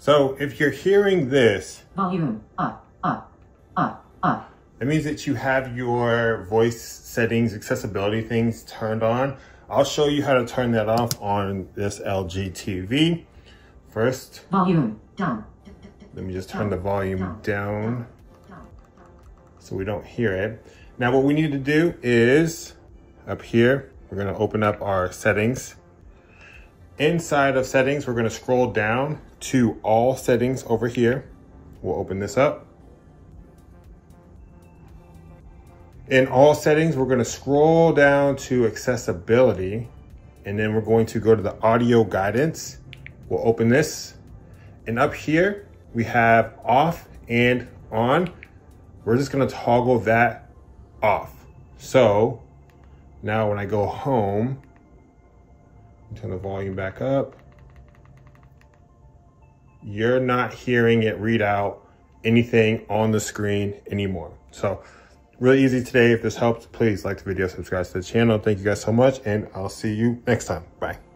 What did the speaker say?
So if you're hearing this, Volume up, up, up, up. It means that you have your voice settings, accessibility things turned on. I'll show you how to turn that off on this LG TV. First, Volume down. let me just turn the volume down Down. so we don't hear it. Now what we need to do is up here, we're gonna open up our settings. Inside of settings, we're gonna scroll down to all settings over here. We'll open this up. In all settings, we're gonna scroll down to accessibility, and then we're going to go to the audio guidance. We'll open this, and up here, we have off and on. We're just gonna toggle that off. So now when I go home, turn the volume back up, you're not hearing it read out anything on the screen anymore. So really easy today. If this helps, please like the video, subscribe to the channel. Thank you guys so much, and I'll see you next time. Bye.